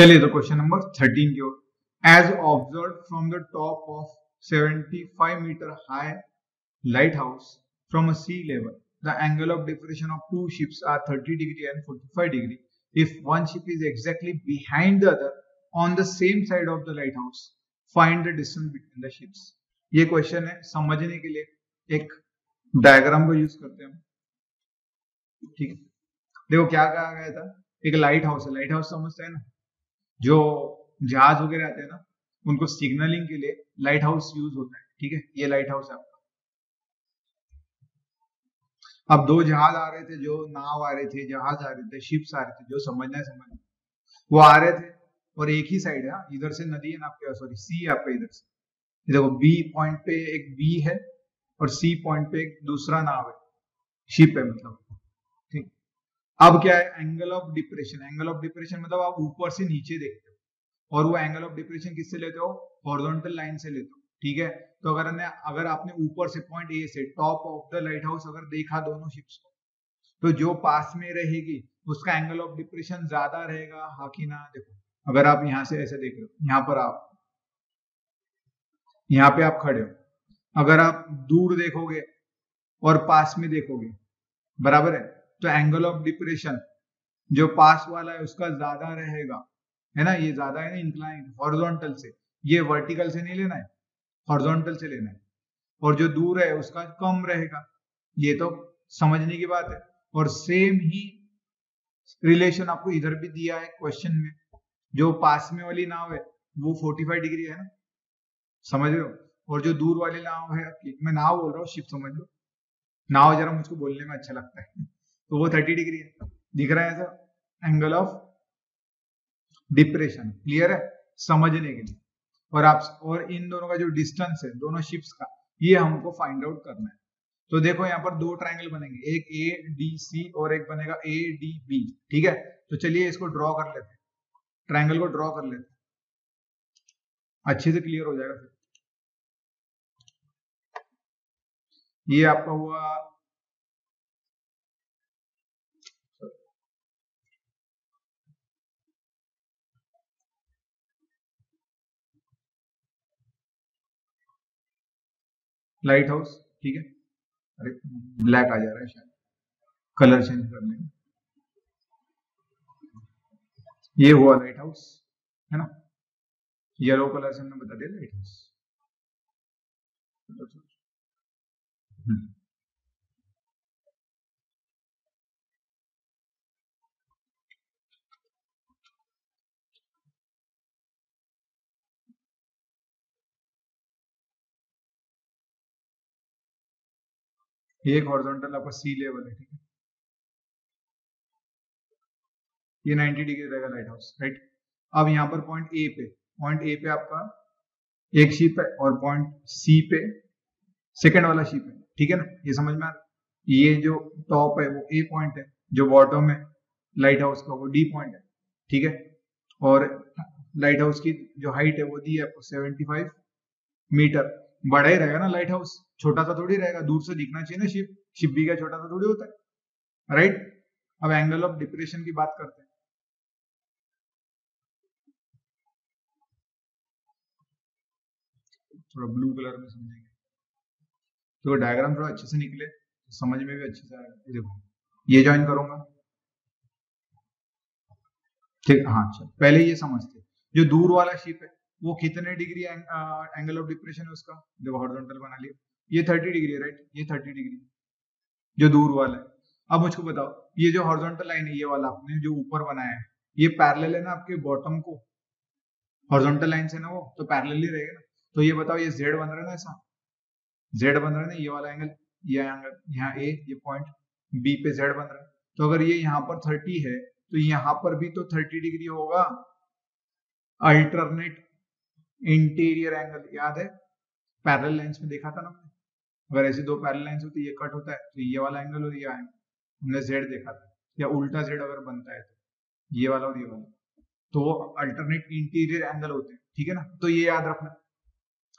चलिए तो question number thirteen की ओर। As observe from the top of 75 metre high lighthouse from a sea level the angle of depression of two ships are 30 degree and 45 degree if one ship is exactly behind the other on the same side of the lighthouse find the distance between the ships ये question है समझने के लिए। एक diagram को use करते हैं ठीक है। देखो क्या कहा गया था? एक लाइट हाउस है। लाइट हाउस समझते हैं ना? जो जहाज़ वगैरह आते हैं ना उनको सिग्नलिंग के लिए लाइट हाउस यूज़ होता है ठीक है? ये लाइट हाउस है आपका। अब दो जहाज़ आ रहे थे जो नाव आ रहे थे जहाज़ आ रहे थे शिप्स आ रहे थे जो समझना है समझना वो आ रहे थे और एक ही साइड है हाँ, इधर से नदी है ना आपके सॉरी सी आपका इधर से। देखो बी पॉइंट पे एक बी है और सी पॉइंट पे एक दूसरा नाव है शिप है मतलब। अब क्या है? Angle of depression angle of depression मतलब आप ऊपर से नीचे देखते हो। और वो एंगल ऑफ़ डिप्रेशन किससे लेते हो? हॉरिजॉन्टल लाइन से लेते हो। ठीक है? तो अगर ने अगर आपने ऊपर से पॉइंट ए से top of the lighthouse अगर देखा दोनों शिप्स को तो जो पास में रहेगी, उसका एंगल ऑफ़ डिप्रेशन ज़्यादा रहेगा। हा कि ना? देखो, अगर आप यहाँ से ऐसे देख रहे हो, यहाँ पर आप, यहाँ पे आप खड़े हो। अगर आप दूर देखोगे और पास में देखोगे, बराबर है? तो एंगल ऑफ़ डिप्रेशन जो पास वाला है, उसका ज़्यादा रहेगा। है ना? ये ज़्यादा है ना इंक्लाइन हॉरिजॉन्टल से। ये वर्टिकल से नहीं लेना है हॉरिजॉन्टल से लेना है। और जो दूर है, उसका कम रहेगा। ये तो समझने की बात है। और सेम ही रिलेशन आपको इधर भी दिया है क्वेश्चन में। जो पास में वाली नाव है, वो 45 डिग्री है ना? समझ रहे हो? और जो दूर वाली नाव है मैं नाव बोल रहा हूँ शिप समझ लो। नाव जरा मुझको बोलने में अच्छा लगता है। तो वो 30 डिग्री है। दिख रहा है ऐसा? एंगल ऑफ़ डिप्रेशन क्लियर है? समझने के लिए। और आप, और इन दोनों का जो डिस्टेंस है, दोनों शिप्स का, ये हमको फाइंड आउट करना है। तो देखो यहाँ पर दो ट्राइंगल बनेंगे। एक ए डी सी और एक बनेगा ए डी बी ठीक है? तो चलिए इसको ड्रॉ कर लेते हैं। ट्राइंगल को ड्रॉ कर लेते हैं। अच्छे से क्लियर हो जाएगा फिर। ये आपका हुआ लाइट हाउस ठीक है? अरे ब्लैक आ जा रहा है शायद। कलर चेंज कर लेंगे ये हुआ लाइट हाउस है ना? येलो कलर से हमने बता दिया लाइट हाउस एक हॉरिजॉन्टल आपका सी लेवल है, ठीक है? ये 90 डिग्री रहेगा लाइट हाउस राइट अब यहाँ पर पॉइंट ए पे पॉइंट ए पे आपका एक शीप है और पॉइंट सी पे सेकंड वाला शीप है, ठीक है ना? ये समझ में आ रहा ये जो टॉप है, वो ए पॉइंट है, जो बॉटम है लाइट हाउस का वो डी पॉइंट है, ठीक है? और लाइट हाउस की जो हाइट है, वो दी है आपको 75 मीटर बड़ा ही रहेगा ना लाइट हाउस छोटा सा थोड़ी रहेगा, दूर से दिखना चाहिए ना शिप शिप भी का छोटा सा थोड़ी होता है? राइट अब एंगल ऑफ़ डिप्रेशन की बात करते हैं। थोड़ा ब्लू कलर में समझेंगे। तो डायग्राम थोड़ा अच्छे से निकले, समझ में भी अच्छे से आएगा देखो, ये ज्वाइन करूँगा। ठीक हाँ चल, पहले ये समझते जो दूर वाला शिप है वो कितने डिग्री एंगल ऑफ़ डिप्रेशन है उसका? देखो हॉरिजॉन्टल बना लिया। ये 30 डिग्री है राइट ये 30 डिग्री। जो दूर वाला है। अब मुझको बताओ, ये जो हॉरिजॉन्टल लाइन है, ये वाला आपने जो ऊपर बनाया है, ये पैरेलल है ना आपके बॉटम को? हॉरिजॉन्टल लाइन से ना वो? तो पैरेलल ही रहेगा ना। तो ये बताओ, ये जेड बन रहा है ना ऐसा? जेड बन रहा है ना ये वाला एंगल ये एंगल यहाँ ए ये पॉइंट बी पे जेड बन रहा है। तो अगर ये यहाँ पर थर्टी है तो यहाँ पर भी तो थर्टी डिग्री होगा। अल्टरनेट इंटीरियर एंगल याद है? पैरेलल लाइंस में देखा था ना अगर ऐसी दो पैरेलल लाइंस होती, ये कट होता है तो ये वाला एंगल और ये एंगल हमने जेड देखा था। या उल्टा जेड अगर बनता है तो ये वाला और ये वाला। तो अल्टरनेट इंटीरियर एंगल होते हैं, ठीक है ना? तो ये याद रखना।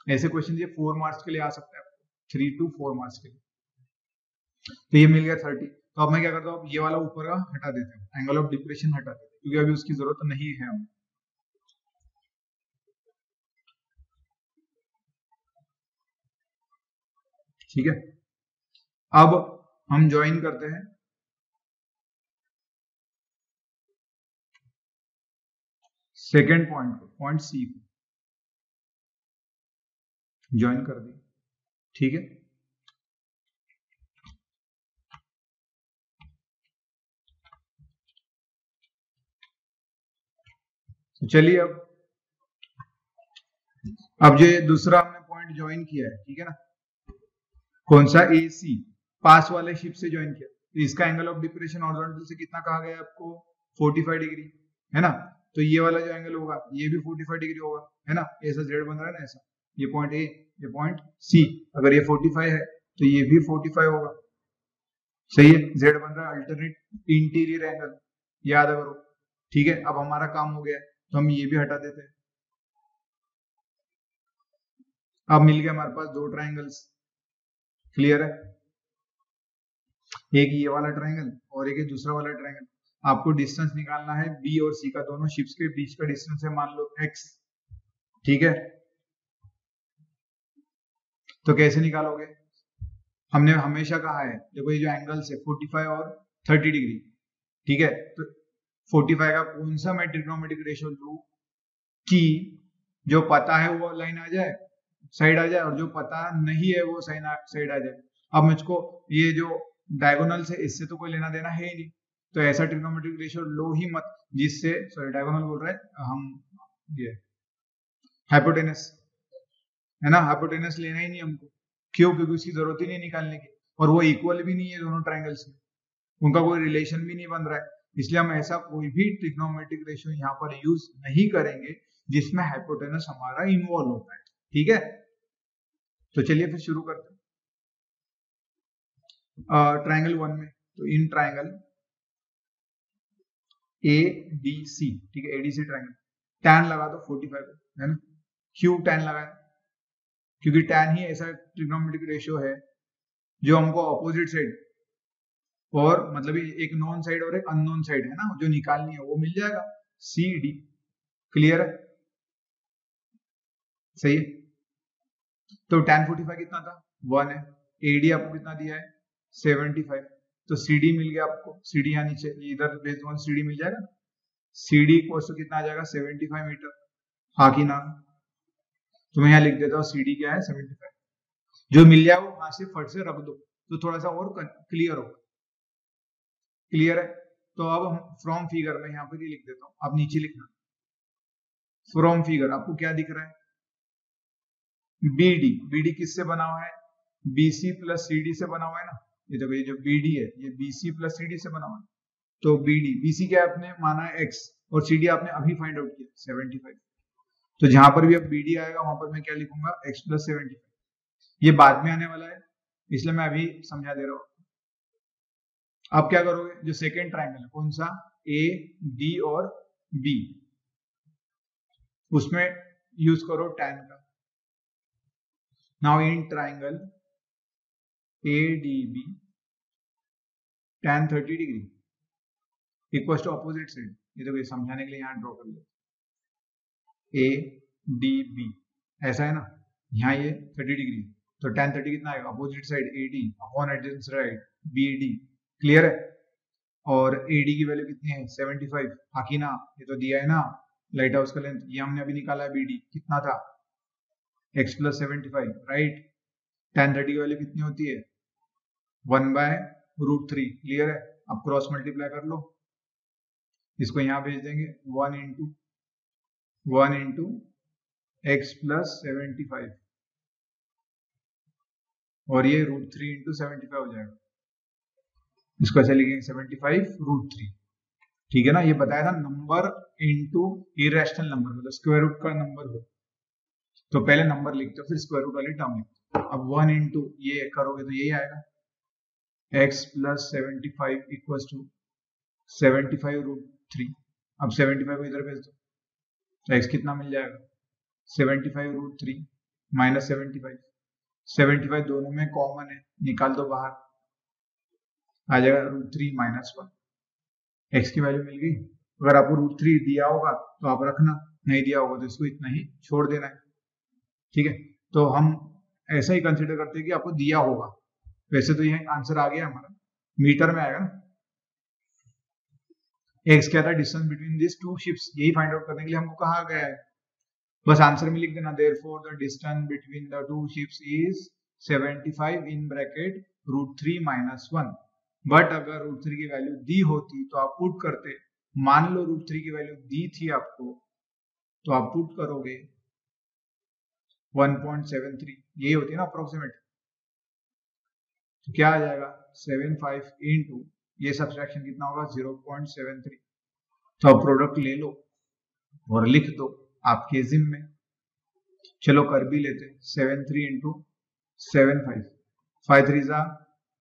ऐसे क्वेश्चन ये फोर मार्क्स के लिए आ सकता है थ्री टू फोर मार्क्स के लिए। तो ये मिल गया थर्टी तो अब मैं क्या करता हूँ? ये वाला ऊपर का हटा देते हैं। एंगल ऑफ़ डिप्रेशन हटा देते हैं। क्योंकि अभी उसकी ज़रूरत नहीं है हमें। ठीक है? अब हम ज्वाइन करते हैं। सेकेंड पॉइंट को पॉइंट सी को। ज्वाइन कर दी। ठीक है? तो चलिए अब। अब जो दूसरा हमने पॉइंट ज्वाइन किया है, ठीक है ना? कौन सा ए सी पास वाले शिप से ज्वाइन किया। तो इसका एंगल ऑफ़ डिप्रेशन हॉरिजॉन्टल से कितना कहा गया आपको? 45 डिग्री है ना? तो ये वाला जो एंगल होगा, ये भी 45 डिग्री होगा, है ना? ऐसा जेड बन रहा है ना ऐसा ये पॉइंट ए ये पॉइंट सी अगर ये 45 है तो ये भी 45 होगा। सही है? जेड बन रहा है अल्टरनेट इंटीरियर एंगल याद करो ठीक है? अब हमारा काम हो गया तो हम ये भी हटा देते हैं। अब मिल गया हमारे पास दो ट्राइंगल्स क्लियर है? एक ये वाला ट्राइंगल और एक दूसरा वाला ट्राइंगल आपको डिस्टेंस निकालना है बी और सी का दोनों शिप्स के बीच का डिस्टेंस है, मान लो एक्स ठीक है? तो कैसे निकालोगे? हमने हमेशा कहा है, देखो ये जो एंगल्स है 45 और 30 डिग्री ठीक है? तो 45 का कौन सा मैं ट्रिग्नोमेट्रिक रेशियो लू कि जो पता है वो लाइन आ जाए? साइड आ जाए और जो पता नहीं है वो साइड आ जाए। अब मुझको ये जो डायगोनल से इससे तो कोई लेना देना है ही नहीं। तो ऐसा ट्रिग्नोमेट्रिक रेशियो लो ही मत, जिससे सॉरी डायगोनल बोल रहे हम ये हाइपोटेनस है ना? हाइपोटेनस लेना ही नहीं हमको। क्यों? क्योंकि उसकी ज़रूरत ही नहीं निकालने की। और वो इक्वल भी नहीं है दोनों ट्राइंगल्स में। उनका कोई रिलेशन भी नहीं बन रहा है। इसलिए हम ऐसा कोई भी ट्रिग्नोमेट्रिक रेशियो यहाँ पर यूज़ नहीं करेंगे, जिसमें हाइपोटेनस हमारा इन्वॉल्व होता है। ठीक है? तो चलिए फिर शुरू करते हैं। ट्राइंगल वन में तो in triangle A D C ठीक है एडीसी ट्राइंगल टैन लगा दो 45 है ना? क्यू टैन लगाए, क्योंकि टैन ही ऐसा ट्रिग्नोमेट्रिक रेशियो है, जो हमको अपोजिट साइड और मतलब एक नॉन साइड और एक अननोन साइड है ना, जो निकालनी है, वो मिल जाएगा। सी डी क्लियर है? सही है? तो टेन फोर्टी फाइव कितना था? वन है। एडी आपको कितना दिया है? सेवेंटी फाइव तो सी डी मिल गया आपको। सी डी यहाँ नीचे इधर बेस वन सी डी मिल जाएगा। सी डी तो कितना आ जाएगा? सेवेंटी फाइव मीटर हाँ की ना तो मैं यहाँ लिख देता हूँ सी डी क्या है? सेवेंटी फाइव जो मिल जाए वो वहाँ से फट से रख दो। तो थोड़ा सा और क्लियर होगा। क्लियर है? तो अब हम फ्रॉम फिगर में यहाँ पर ही लिख देता हूँ। आप नीचे लिखना। फ्रॉम फिगर आपको क्या दिख रहा है? बीडी बीडी किससे बना हुआ है? बीसी प्लस सीडी से बना हुआ है ना? ये देखो, ये जो बीडी है, ये बीसी प्लस सीडी से बना हुआ है। तो बीडी, बीसी क्या आपने माना? है एक्स, और सीडी आपने अभी फाइंड आउट किया 75 तो जहाँ पर भी अब बीडी आएगा, वहाँ पर मैं क्या लिखूँगा? एक्स प्लस सेवेंटी फाइव ये बाद में आने वाला है, इसलिए मैं अभी समझा दे रहा हूँ। आप क्या करोगे? जो सेकेंड ट्राइंगल है, कौन सा? ए डी और बी उसमें यूज़ करो टैन का। Now in triangle ADB tan 30 degree equal to opposite side ये देखो, ये समझाने के लिए यहाँ ड्रॉ कर ले ए डी बी ऐसा है ना? यहाँ ये 30 डिग्री तो tan 30 कितना आएगा? Opposite side A D upon adjacent right B D clear है? और ए डी की वैल्यू कितनी है? 75 हाकी ना, ये तो दिया है ना लाइट हाउस का लेंथ ये हमने अभी निकाला है बी डी कितना था? X plus seventy five right tan thirty वाली कितनी होती है? One by root three clear है? अब क्रॉस मल्टीप्लाई कर लो। इसको यहाँ भेज देंगे one into one into x plus seventy five और ये root three into seventy five हो जाएगा। इसको ऐसे लिखेंगे सेवेंटी फाइव रूट थ्री ठीक है ना? ये बताया था नंबर इंटू इरेशनल नंबर मतलब स्क्वायर रूट का नंबर हो। तो पहले नंबर लिखते हो, फिर स्क्वायर रूट वाली टर्म लिखते हो। अब वन इंटू ये करोगे तो यही आएगा। X plus seventy five equal to seventy five root three अब सेवेंटी फाइव को इधर भेज दो तो एक्स कितना मिल जाएगा? Seventy five root three minus seventy five seventy five दोनों में कॉमन है, निकाल दो बाहर। आ जाएगा root three minus one x की वैल्यू मिल गई। अगर आपको रूट थ्री दिया होगा तो आप रखना, नहीं दिया होगा तो इसको इतना ही छोड़ देना है। ठीक है? तो हम ऐसा ही कंसिडर करते हैं कि आपको दिया होगा। वैसे तो ये आंसर आ गया हमारा। मीटर में आएगा ना? एक्स क्या था? Distance between this two ships यही फाइंड आउट करने के लिए हमको कहा गया है। बस आंसर में लिख देना। Therefore the distance between the two ships is 75 in bracket root three minus one but अगर रूट थ्री की वैल्यू दी होती तो आप पुट करते। मान लो रूट थ्री की वैल्यू दी थी आपको तो आप पुट करोगे। 1.73 यही होती है ना अप्रोक्सीमेट तो क्या आ जाएगा? 75 फाइव इंटू ये सब्सट्रैक्शन कितना होगा? 0.73 तो अब प्रोडक्ट ले लो और लिख दो आपके जिम में। चलो कर भी लेते seven three into seven five. Five three जा,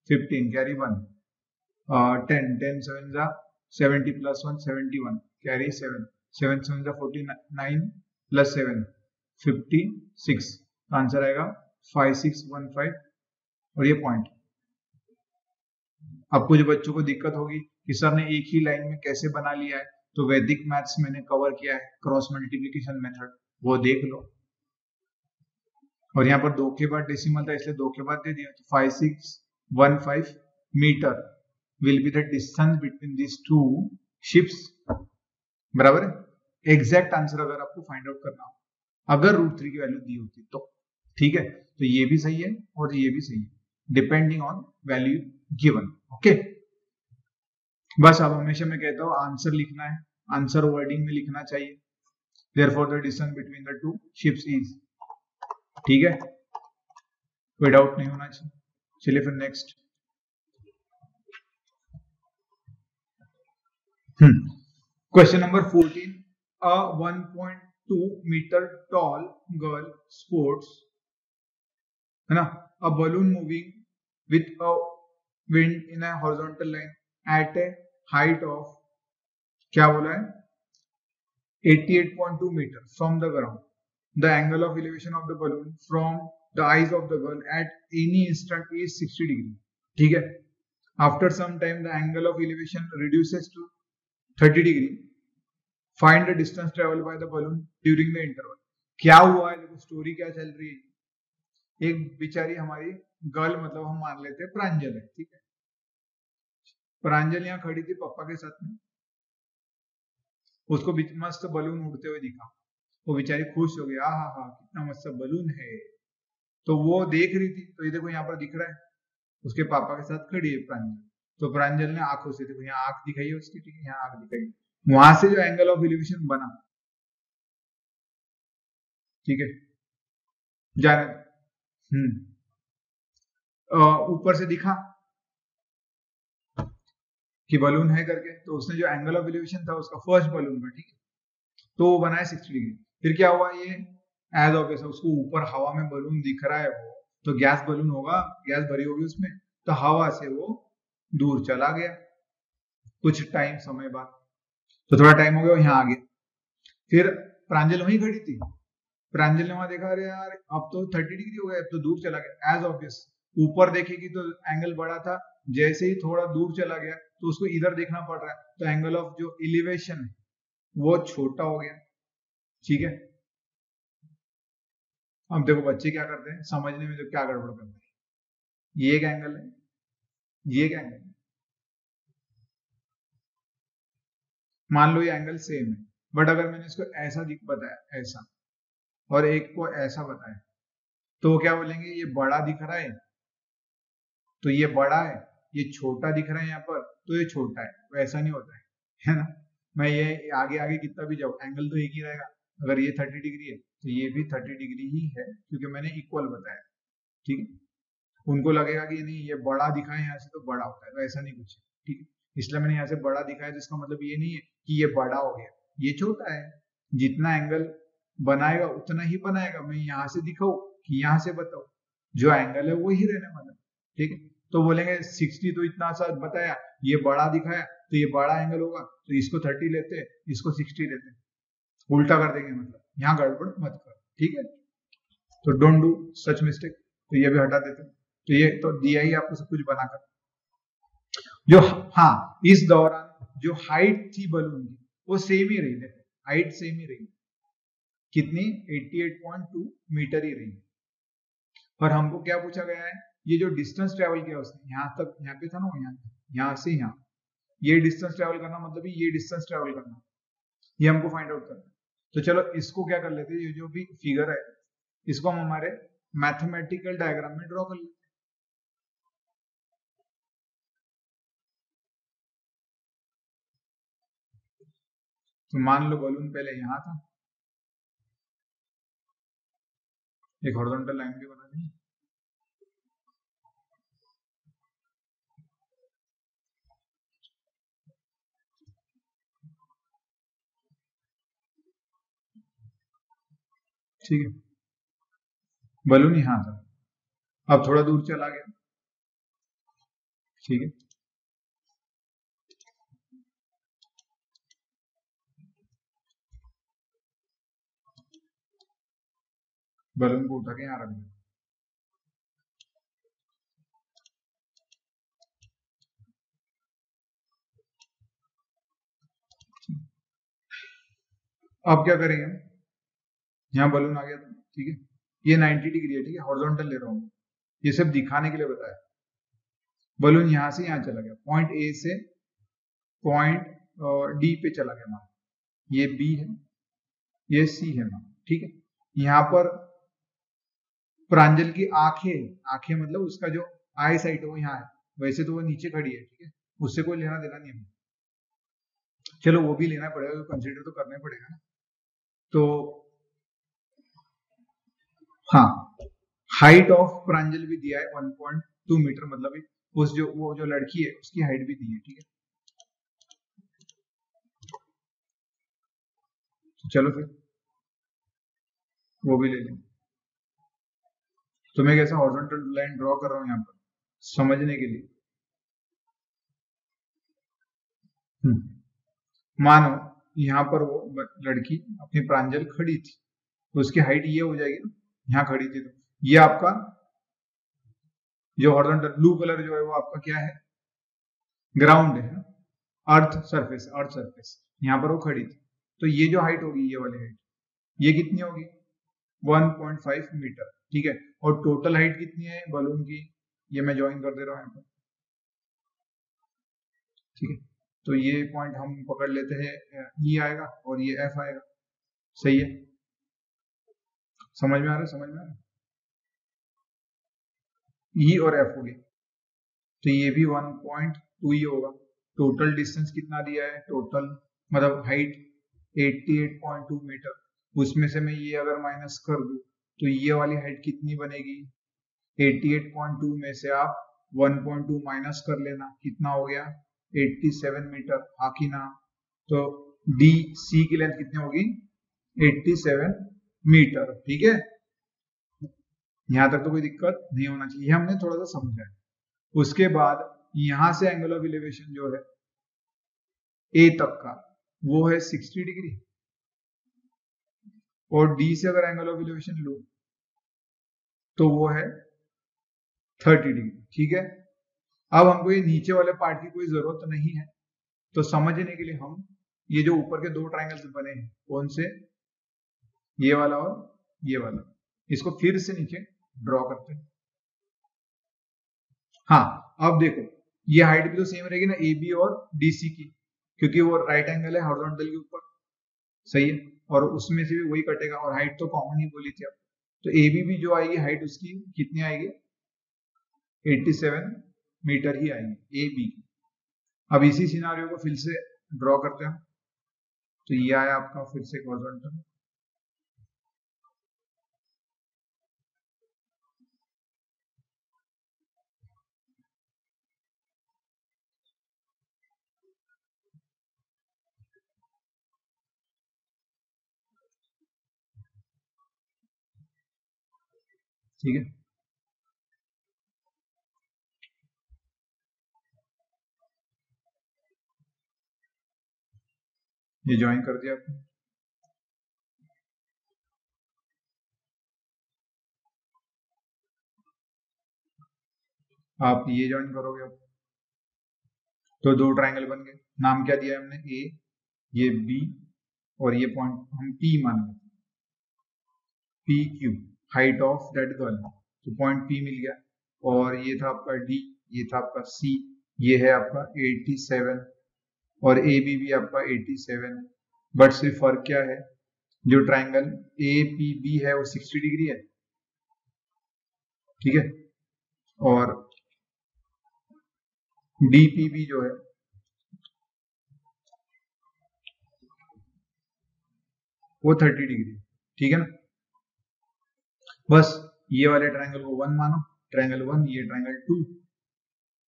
fifteen carry one ten ten seven जा seventy plus one seventy one carry seven seven seven जा forty nine plus seven fifty six answer आएगा। फाइव सिक्स वन फाइव और ये point अब कुछ बच्चों को दिक्कत होगी कि सर ने एक ही लाइन में कैसे बना लिया है तो वैदिक मैथ्स मैंने कवर किया है क्रॉस मल्टीप्लीकेशन मेथड वो देख लो। और यहाँ पर दो के बाद डेसिमल था, इसलिए दो के बाद दे दिया। तो five six one five metre will be the distance between this two ships बराबर है? एग्जैक्ट आंसर अगर आपको फाइंड आउट करना हो। अगर रूट थ्री की वैल्यू दी होती तो ठीक है? तो ये भी सही है और ये भी सही है depending on value given okay बस अब हमेशा मैं कहता हूँ आंसर लिखना है आंसर वर्डिंग में लिखना चाहिए therefore the distance between the two ships is ठीक है? कोई डाउट नहीं होना चाहिए। चलिए फिर next question number fourteen a 1.2 metre tall girl sports है ना a balloon moving with a wind in a horizontal line at a height of क्या बोला है 88.2 meter from the ground. The angle of elevation of the balloon from the eyes of the girl at any instant is 60 degree. ठीक है After some time the angle of elevation reduces to 30 degree. Find the distance traveled by the balloon during the interval. क्या हुआ? है story क्या चल रही है? एक बेचारी हमारी गर्ल मतलब हम मान लेते हैं, प्रांजल है, ठीक है? प्रांजल यहाँ खड़ी थी पापा के साथ में। उसको मस्त बलून उड़ते हुए दिखा। वो बेचारी खुश हो गई आ हा हा कितना मस्त बलून है। तो वो देख रही थी तो ये देखो यहाँ पर दिख रहा है। उसके पापा के साथ खड़ी है प्रांजल। तो प्रांजल ने आँखों से देखो, यहाँ आँख दिखाई है उसकी, ठीक है? यहाँ आँख दिखाई। वहाँ से जो एंगल ऑफ़ एलिवेशन बना। ठीक है? जाने हम्म। ऊपर से दिखा कि बलून है करके तो उसने जो एंगल ऑफ़ एलिवेशन था, उसका फ़र्स्ट बलून पर ठीक है? तो वो बनाया सिक्सटी डिग्री फिर क्या हुआ ये? एज ऑब्वियस उसको ऊपर हवा में बलून दिख रहा है वो तो गैस बलून होगा गैस भरी होगी उसमें तो हवा से वो दूर चला गया। कुछ टाइम समय बाद। तो थोड़ा टाइम हो गया यहाँ आ गया। फिर प्रांजल वहीं खड़ी थी। प्रांजल ने वहाँ देखा, अरे यार, अब तो थर्टी डिग्री हो गया, अब तो दूर चला गया। एज ऑब्वियस ऊपर देखेगी तो एंगल बड़ा था। जैसे ही थोड़ा दूर चला गया तो उसको इधर देखना पड़ रहा है। तो एंगल ऑफ़ जो इलिवेशन है, वो छोटा हो गया। ठीक है? अब देखो बच्चे क्या करते हैं, समझने में जो क्या गड़बड़ करते हैं। ये एक एंगल है, ये एक एंगल है। मान लो ये एंगल सेम है। बट अगर मैंने इसको ऐसा दिख, बताया, ऐसा, और एक को ऐसा बताया तो क्या बोलेंगे? ये बड़ा दिख रहा है। तो ये बड़ा है, ये छोटा दिख रहा है यहाँ पर तो ये छोटा है वैसा नहीं होता है है ना? मैं ये आगे आगे कितना भी जाऊँ एंगल तो एक ही रहेगा। अगर ये थर्टी डिग्री है तो ये भी थर्टी डिग्री ही है, क्योंकि मैंने इक्वल बताया, ठीक है? उनको लगेगा कि नहीं, ये बड़ा दिखा है यहाँ से तो बड़ा होता है वैसा तो नहीं कुछ ठीक है? इसलिए मैंने यहाँ से बड़ा दिखाया तो मतलब ये नहीं है कि ये बड़ा हो गया। ये छोटा है। जितना एंगल बनाएगा, उतना ही बनाएगा। मैं यहाँ से दिखाऊ कि यहाँ से बताऊ। जो एंगल है वो ही रहने वाला। ठीक है? तो बोलेंगे 60 तो इतना सा बताया। ये बड़ा दिखाया तो ये बड़ा एंगल होगा। तो इसको 30 लेते इसको 60 लेते उल्टा कर देंगे मतलब। यहाँ गड़बड़ मत कर। ठीक है? तो डोंट डू सच मिस्टेक तो ये भी हटा देते तो ये तो दिया ही आपको सब कुछ बनाकर। जो हाँ इस दौरान जो हाइट थी बलून की, वो सेम ही रही देखो हाइट सेम ही रही कितनी? 88.2 मीटर ही रही और हमको क्या पूछा गया है? ये जो डिस्टेंस ट्रेवल किया उसने, यहाँ तक, यहाँ पे था ना, यहाँ यहाँ से यहाँ। ये डिस्टेंस ट्रेवल करना मतलब ये डिस्टेंस ट्रेवल करना। ये हमको फाइंड आउट करना तो चलो, इसको क्या कर लेते हैं? ये जो भी फिगर है, इसको हम हमारे मैथमेटिकल डायग्राम में ड्रॉ कर लेते तो मान लो बलून पहले यहाँ था। एक हॉरिजॉन्टल लाइन भी बना दी। ठीक है। बलून यहाँ था। अब थोड़ा दूर चला गया। ठीक है। बलून को उठा के यहाँ रख दिया अब क्या करेंगे यहाँ बलून आ गया ठीक है ये 90 डिग्री है ठीक है हॉरिजॉन्टल ले रहा हूँ ये सब दिखाने के लिए बताया बलून यहाँ से यहाँ चला गया पॉइंट ए से पॉइंट डी पे चला गया मान ये बी है ये सी है मान ठीक है यहाँ पर प्रांजल की आँखें आँखें मतलब उसका जो आई साइट है वो यहाँ है। वैसे तो वो नीचे खड़ी है, ठीक है? उससे कोई लेना देना नहीं है। चलो, वो भी लेना पड़ेगा तो कंसिडर तो करना पड़ेगा ना। तो हाँ हाइट ऑफ़ प्रांजल भी दिया है 1.2 मीटर मतलब उस जो, वो जो लड़की है, उसकी हाइट भी दी है, ठीक है? चलो फिर, वो भी ले लेंगे तो मैं कैसा हॉरिजॉन्टल लाइन ड्रॉ कर रहा हूँ यहाँ पर, समझने के लिए। हम्म। मानो, यहाँ पर वो लड़की अपनी प्रांजल खड़ी थी तो उसकी हाइट ये हो जाएगी ना, यहाँ खड़ी थी तो। ये आपका, जो हॉरिजॉन्टल ब्लू कलर जो है वो आपका क्या है? ग्राउंड है अर्थ सरफेस अर्थ सरफेस यहाँ पर वो खड़ी थी। तो ये जो हाइट होगी, ये वाली हाइट ये कितनी होगी? 1.5 मीटर ठीक है? और टोटल हाइट कितनी है बलून की? ये मैं ज्वाइन कर दे रहा हूँ ठीक है? तो ये पॉइंट हम पकड़ लेते हैं ई e आएगा और ये एफ़ आएगा। सही है? समझ में आ रहा है? समझ में आ रहा है? ई e और एफ़ हो गया तो ये भी 1.2 ही होगा। टोटल डिस्टेंस कितना दिया है? टोटल मतलब हाइट 88.2 मीटर उसमें से मैं ये अगर माइनस कर दू तो ये वाली हाइट कितनी बनेगी? 88.2 में से आप 1.2 माइनस कर लेना। कितना हो गया? 87 मीटर। आखी ना? तो डी सी की लेंथ कितनी होगी? 87 मीटर। ठीक है? यहाँ तक तो कोई दिक्कत नहीं होना चाहिए। हमने थोड़ा सा समझा है। उसके बाद यहाँ से एंगल ऑफ़ इलेवेशन जो है ए तक का, वो है 60 डिग्री। और डी से अगर एंगल ऑफ़ इलेवेशन लो तो वो है 30 डिग्री ठीक है? अब हमको ये नीचे वाले पार्ट की कोई ज़रूरत नहीं है तो समझने के लिए हम ये जो ऊपर के दो ट्राइंगल्स बने हैं, कौन से? ये वाला और ये वाला। इसको फिर से नीचे ड्रॉ करते हैं। हाँ अब देखो, ये हाइट भी तो सेम रहेगी ना ए बी और डीसी की, क्योंकि वो राइट एंगल है हॉरिजॉन्टल के ऊपर। सही है? और उसमें से भी वही कटेगा। और हाइट तो कॉमन ही बोली थी अब तो ए बी भी जो आएगी हाइट उसकी कितनी आएगी? 87 मीटर ही आएगी ए बी अब इसी सिनारियों को फिर से ड्रॉ करते हैं। तो ये आया आपका फिर से हॉरिजॉन्टल ठीक है। ये ज्वाइन कर दिया आपने। आप ये ज्वाइन करोगे आप तो दो ट्रायंगल बन गए। नाम क्या दिया हमने? ए ये बी और ये पॉइंट हम पी मान लेते P Q height of that girl तो पॉइंट पी मिल गया। और ये था आपका डी ये था आपका सी ये है आपका 87 और ए बी भी आपका 87 बट सिर्फ़ फ़र्क क्या है? जो ट्राइंगल ए पी बी है, वो 60 डिग्री है। ठीक है? और डी पी बी जो है, वो 30 डिग्री ठीक है ना? बस, ये वाले ट्राइंगल को वन मानो ट्राइंगल वन ये ट्राइंगल टू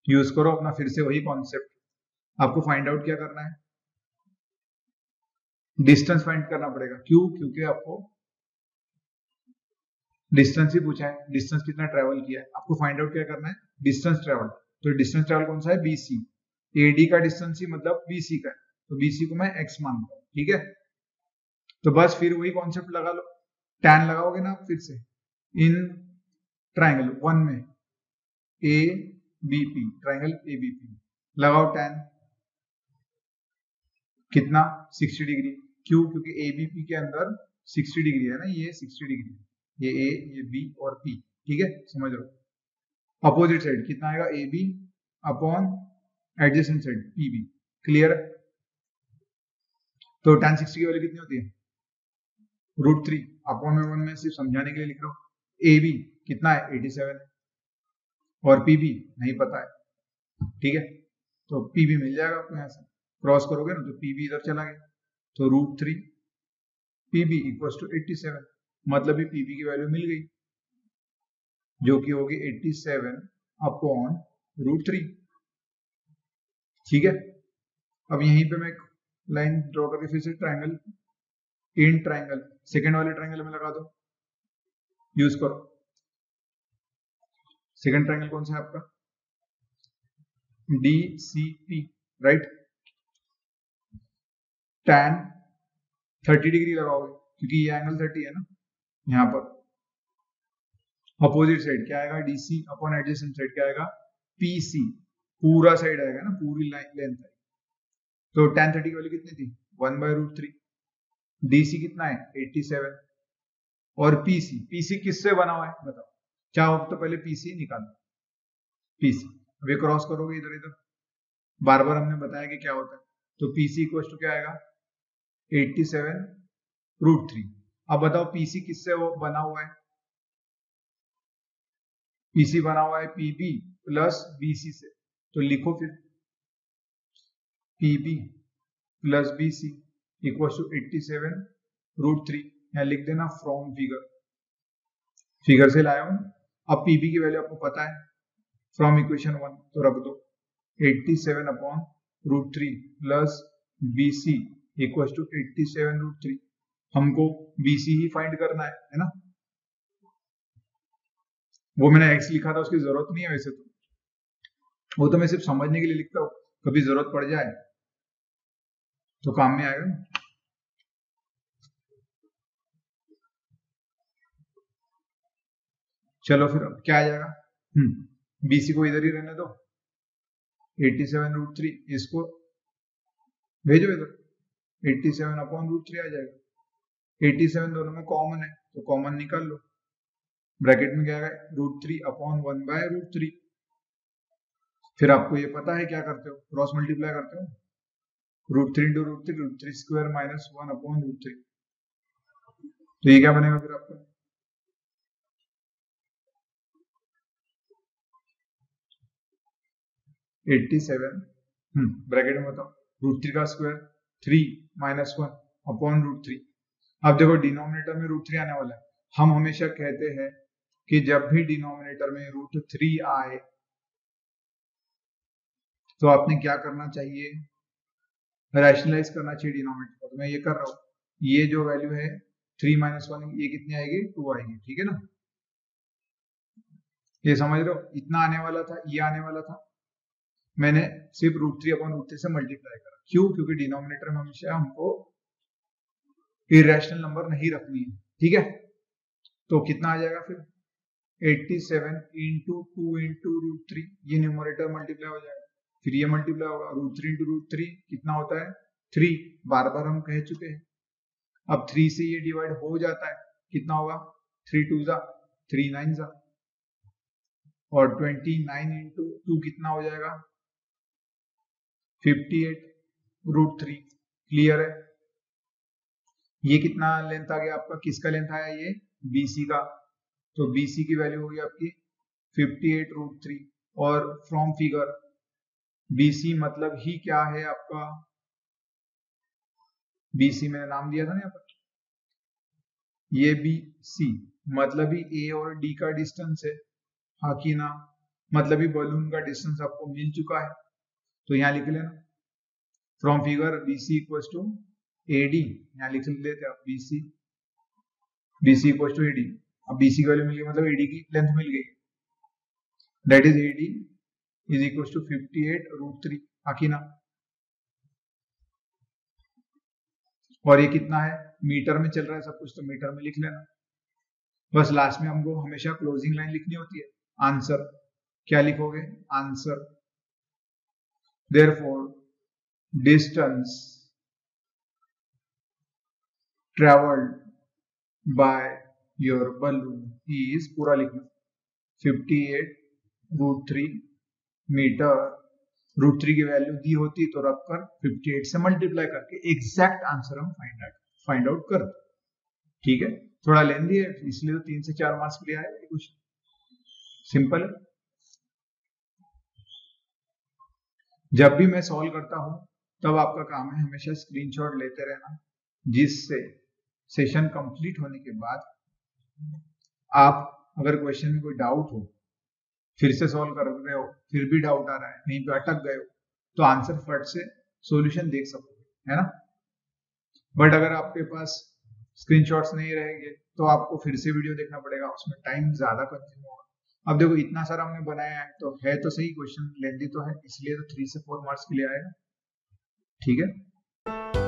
यूज़ करो अपना, फिर से वही कॉन्सेप्ट आपको फाइंड आउट क्या करना है? डिस्टेंस फाइंड करना पड़ेगा। क्यों? क्योंकि आपको डिस्टेंस ही पूछा है। डिस्टेंस कितना ट्रेवल किया है? आपको फाइंड आउट क्या करना है? डिस्टेंस ट्रेवल तो डिस्टेंस ट्रेवल कौन सा है? बीसी एडी का डिस्टेंस ही मतलब बीसी का है। तो बीसी को मैं एक्स मानता हूँ। ठीक है? तो बस फिर वही कॉन्सेप्ट लगा लो। टैन लगाओगे ना फिर से। इन ट्राइंगल वन में A B P triangle A B P लगाओ टेन कितना? 60 डिग्री क्यों? क्योंकि ए बी पी के अंदर 60 डिग्री है ना? ये 60 डिग्री ये ए ये बी और पी ठीक है? समझ लो अपोजिट साइड कितना आएगा? A B upon adjacent side P B clear तो टेन सिक्सटी की वैल्यू कितनी होती है? रूट थ्री अपॉन में वन में सिर्फ़ समझाने के लिए लिख रहा हूँ। ए बी कितना है? एटी सेवन और पी बी नहीं पता है। ठीक है? तो पी बी मिल जाएगा आपको यहाँ से। क्रॉस करोगे ना तो पी बी इधर चला गया। तो root three P B equal to eighty seven मतलब ये पी बी की वैल्यू मिल गई। जो कि होगी eighty seven upon root three ठीक है? अब यहीं पे मैं एक लाइन ड्रॉ करके फिर से ट्राइंगल इन ट्राइंगल सेकेंड वाले ट्राइंगल में लगा दो। यूज़ करो। सेकेंड ट्राइंगल कौन सा है आपका? D C P right tan thirty degree लगाओगे, क्योंकि ये एंगल थर्टी है ना, यहाँ पर। अपोजिट साइड क्या आएगा? डीसी अपॉन एडजेसेंट साइड क्या आएगा? पीसी पूरा साइड आएगा ना, पूरी लाइन लेंथ है तो टेन थर्टी की वैल्यू कितनी थी? One by root three DC कितना है? 87 और पीसी पीसी किससे बना हुआ है? बताओ। चाहो तो पहले पीसी निकालो। पीसी अभी क्रॉस करोगे इधर इधर। बार बार हमने बताया कि क्या होता है। तो पीसी इक्वल टू क्या आएगा? 87 सेवन रूट थ्री अब बताओ पीसी किससे वो बना हुआ है? पीसी बना हुआ है पीबी प्लस बीसी से। तो लिखो फिर। PB plus BC equal to eighty seven root three यहाँ लिख देना फ्रॉम फिगर फिगर से लाया हूँ। अब पीबी की वैल्यू आपको पता है। फ्रॉम इक्वेशन वन तो रख दो। Eighty seven upon root three plus BC equal to eighty seven root three हमको बीसी ही फाइंड करना है है ना? वो मैंने एक्स लिखा था, उसकी ज़रूरत नहीं है वैसे तो। वो तो मैं सिर्फ़ समझने के लिए लिखता हूँ। कभी ज़रूरत पड़ जाए तो काम में आएगा ना। चलो फिर अब क्या आ जाएगा? हम्म। बीसी को इधर ही रहने दो। 87 रूट थ्री इसको भेजो इधर। 87 अपॉन रूट थ्री आ जाएगा। 87 दोनों में कॉमन है तो कॉमन निकाल लो। ब्रैकेट में क्या आएगा root three upon one by root three फिर आपको ये पता है क्या करते हो? क्रॉस मल्टीप्लाई करते हो? Root three into root three root three square minus one upon root three तो ये क्या बनेगा फिर आपका? एट्टी सेवन ब्रैकेट में बताओ रूट थ्री का square three minus one upon root three अब देखो डिनोमिनेटर में रूट थ्री आने वाला है। हम हमेशा कहते हैं कि जब भी डिनोमिनेटर में रूट थ्री आए तो आपने क्या करना चाहिए? रैशनलाइज करना चाहिए डिनोमिनेटर को। तो मैं ये कर रहा हूँ। ये जो वैल्यू है थ्री माइनस वन ये कितनी आएगी? टू आएगी ठीक है ना? ये समझ रहे हो? इतना आने वाला था ये आने वाला था। मैंने सिर्फ़ root three upon root three से मल्टीप्लाई करा। क्यों? क्योंकि डिनोमिनेटर में हमेशा हमको इरेशनल नंबर नहीं रखनी है। ठीक है? तो कितना आ जाएगा फिर? 87 seven into two into root three ये न्यूमरेटर मल्टीप्लाई हो जाएगा। फिर ये मल्टीप्लाई होगा। Root three into root three कितना होता है? थ्री बार बार हम कह चुके हैं। अब थ्री से ये डिवाइड हो जाता है। कितना होगा? थ्री टू जा थ्री नाइन जा। और ट्वेंटी नाइन इंटू टू कितना हो जाएगा? Fifty eight root three clear है? ये कितना लेंथ आ गया आपका? किसका लेंथ आया ये? बीसी का। तो बीसी की वैल्यू होगी आपकी फिफ्टी एट रूट थ्री और फ्रॉम फिगर बीसी मतलब ही क्या है आपका? बीसी मैंने नाम दिया था ना यहाँ पर। ये बी सी मतलब ही ए और डी का डिस्टेंस है। हाँ कि ना? मतलब ही बलून का डिस्टेंस आपको मिल चुका है। तो यहाँ लिख लेना। From figure B C equal to A D यहाँ लिख लेते आप B C B C equal to A D अब बी सी की वैल्यू मिल गई मतलब एडी की लेंथ मिल गई। That is AD is equal to fifty eight root three आखी ना। और ये कितना है? मीटर में चल रहा है सब कुछ तो मीटर में लिख लेना। बस लास्ट में हमको हमेशा क्लोजिंग लाइन लिखनी होती है। आंसर क्या लिखोगे? Answer for distance travelled by your balloon is पूरा लिखना 58 root three metre root three की वैल्यू दी होती तो रख कर 58 से मल्टीप्लाई करके एग्जैक्ट आंसर हम फाइंड आउट फाइंड आउट कर ठीक है? थोड़ा लेंदी है, इसलिए तो तीन से चार मार्क्स के लिए आया कुछ सिंपल है। जब भी मैं सॉल्व करता हूँ, तब आपका काम है हमेशा स्क्रीनशॉट लेते रहना, जिससे सेशन कंप्लीट होने के बाद आप अगर क्वेश्चन में कोई डाउट हो, फिर से सॉल्व कर रहे हो, फिर भी डाउट आ रहा है, कहीं पे अटक गए हो तो आंसर फट से सॉल्यूशन देख सकोगे है ना? बट अगर आपके पास स्क्रीनशॉट्स नहीं रहेंगे तो आपको फिर से वीडियो देखना पड़ेगा, उसमें टाइम ज़्यादा कंज्यूम होगा अब देखो, इतना सारा हमने बनाया है तो है तो सही क्वेश्चन लेंदी तो है, इसलिए तो थ्री से फोर मार्क्स के लिए आएगा। ठीक है?